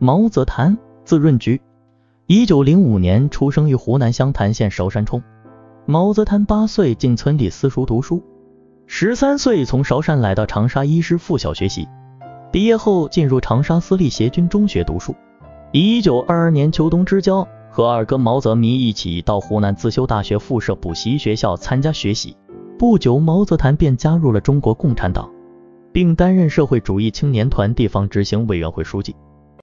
毛泽覃字润菊一九零五年出生于湖南湘潭县韶山冲。毛泽覃八岁进村里私塾读书十三岁从韶山来到长沙一师附小学习。毕业后进入长沙私立协军中学读书。一九二二年秋冬之交和二哥毛泽民一起到湖南自修大学附设补习学校参加学习。不久毛泽覃便加入了中国共产党并担任社会主义青年团地方执行委员会书记。